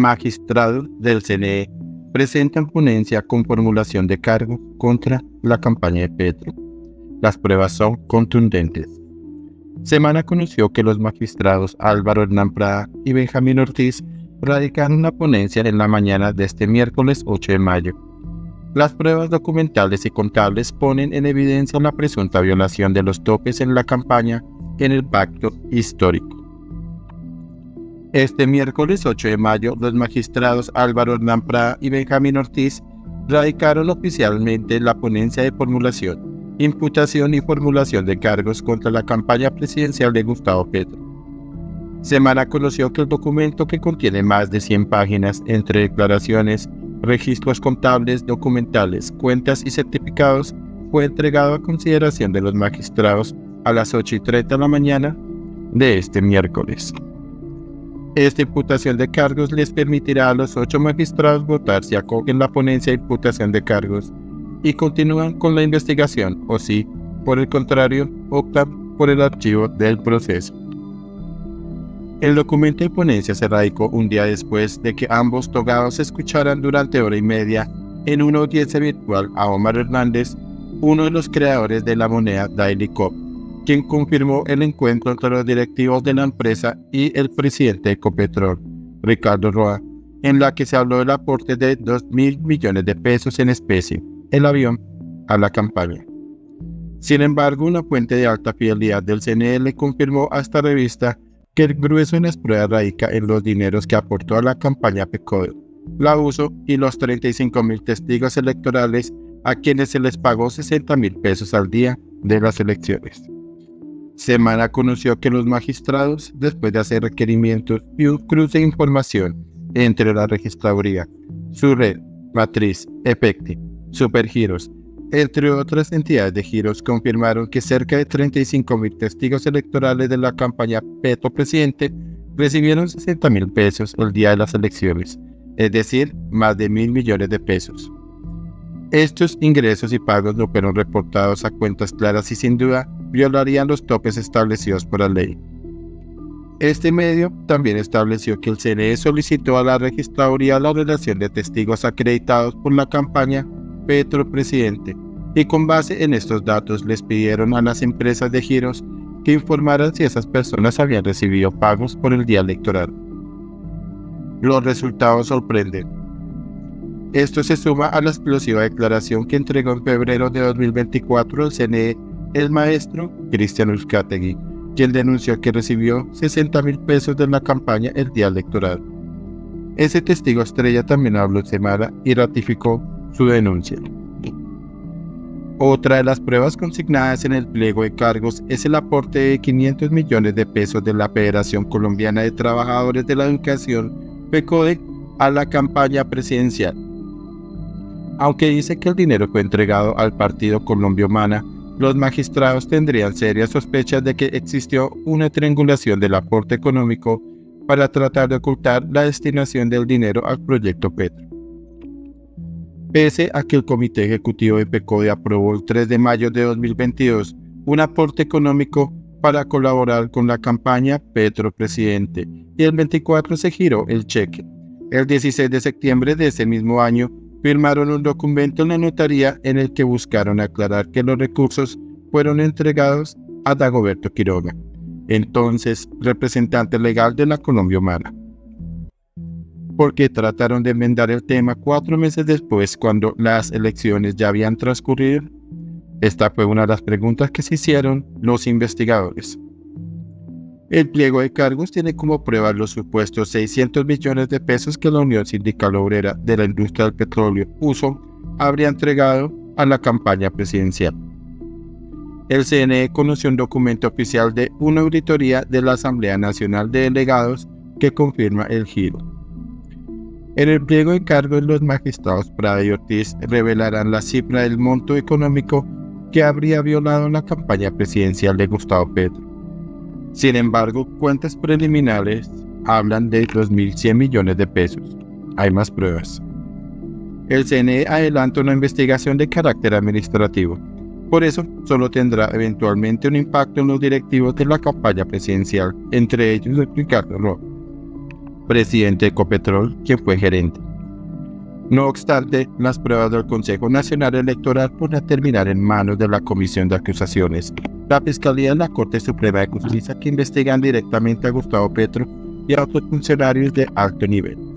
magistrados del CNE presentan ponencia con formulación de cargo contra la campaña de Petro. Las pruebas son contundentes. Semana conoció que los magistrados Álvaro Hernán Prada y Benjamín Ortiz radicaron una ponencia en la mañana de este miércoles 8 de mayo. Las pruebas documentales y contables ponen en evidencia la presunta violación de los topes en la campaña en el pacto histórico. Este miércoles 8 de mayo, los magistrados Álvaro Hernán Prada y Benjamín Ortiz radicaron oficialmente la ponencia de formulación, imputación y formulación de cargos contra la campaña presidencial de Gustavo Petro. Semana conoció que el documento que contiene más de 100 páginas entre declaraciones, registros contables, documentales, cuentas y certificados fue entregado a consideración de los magistrados a las 8 y 30 de la mañana de este miércoles. Esta imputación de cargos les permitirá a los ocho magistrados votar si acogen la ponencia de imputación de cargos y continúan con la investigación o si, por el contrario, optan por el archivo del proceso. El documento de ponencia se radicó un día después de que ambos togados escucharan durante hora y media en una audiencia virtual a Omar Hernández, uno de los creadores de la moneda Daily Cop, quien confirmó el encuentro entre los directivos de la empresa y el presidente de Ecopetrol, Ricardo Roa, en la que se habló del aporte de 2 mil millones de pesos en especie, el avión, a la campaña. Sin embargo, una fuente de alta fidelidad del CNL confirmó a esta revista que el grueso en las pruebas radica en los dineros que aportó a la campaña PECODE, la uso y los 35 mil testigos electorales a quienes se les pagó 60 mil pesos al día de las elecciones. Semana conoció que los magistrados, después de hacer requerimientos y un cruce de información entre la registraduría, su red, matriz, efecti, supergiros, entre otras entidades de giros, confirmaron que cerca de 35 mil testigos electorales de la campaña Petro Presidente recibieron 60 mil pesos el día de las elecciones, es decir, más de mil millones de pesos. Estos ingresos y pagos no fueron reportados a cuentas claras y sin duda violarían los topes establecidos por la ley. Este medio también estableció que el CNE solicitó a la registraduría la relación de testigos acreditados por la campaña Petro Presidente y con base en estos datos les pidieron a las empresas de giros que informaran si esas personas habían recibido pagos por el día electoral. Los resultados sorprenden. Esto se suma a la explosiva declaración que entregó en febrero de 2024 el CNE el maestro Cristian Uzcategui, quien denunció que recibió 60 mil pesos de la campaña el día electoral. Ese testigo estrella también habló en semana y ratificó su denuncia. Otra de las pruebas consignadas en el pliego de cargos es el aporte de 500 millones de pesos de la Federación Colombiana de Trabajadores de la Educación, FECODE, a la campaña presidencial. Aunque dice que el dinero fue entregado al partido Colombia los magistrados tendrían serias sospechas de que existió una triangulación del aporte económico para tratar de ocultar la destinación del dinero al proyecto Petro. Pese a que el Comité Ejecutivo de PECODE aprobó el 3 de mayo de 2022 un aporte económico para colaborar con la campaña Petro Presidente y el 24 se giró el cheque. El 16 de septiembre de ese mismo año, firmaron un documento en la notaría en el que buscaron aclarar que los recursos fueron entregados a Dagoberto Quiroga, entonces representante legal de la Colombia Humana. Porque trataron de enmendar el tema cuatro meses después cuando las elecciones ya habían transcurrido? Esta fue una de las preguntas que se hicieron los investigadores. El pliego de cargos tiene como prueba los supuestos 600 millones de pesos que la Unión Sindical Obrera de la Industria del Petróleo, USO, habría entregado a la campaña presidencial. El CNE conoció un documento oficial de una auditoría de la Asamblea Nacional de Delegados que confirma el giro. En el pliego de cargos, los magistrados Prada y Ortiz revelarán la cifra del monto económico que habría violado la campaña presidencial de Gustavo Petro sin embargo, cuentas preliminares hablan de 2.100 millones de pesos. Hay más pruebas. El CNE adelanta una investigación de carácter administrativo. Por eso, solo tendrá eventualmente un impacto en los directivos de la campaña presidencial, entre ellos Ricardo Roa. presidente de Ecopetrol, quien fue gerente. No obstante, las pruebas del Consejo Nacional Electoral podrán terminar en manos de la Comisión de Acusaciones, la Fiscalía y la Corte Suprema de Justicia que investigan directamente a Gustavo Petro y a otros funcionarios de alto nivel.